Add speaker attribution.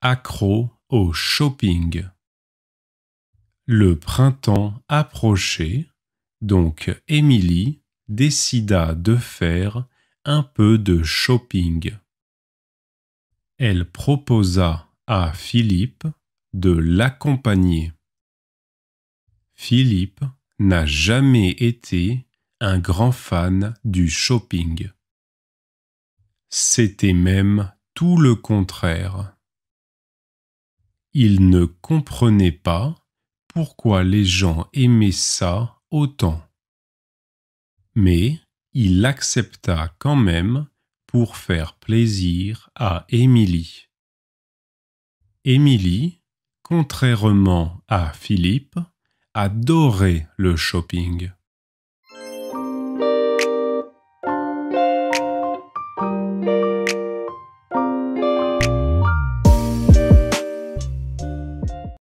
Speaker 1: accro au shopping. Le printemps approchait, donc Émilie décida de faire un peu de shopping. Elle proposa à Philippe de l'accompagner. Philippe n'a jamais été un grand fan du shopping. C'était même tout le contraire. Il ne comprenait pas pourquoi les gens aimaient ça autant. Mais il accepta quand même pour faire plaisir à Émilie. Émilie, contrairement à Philippe, adorait le shopping.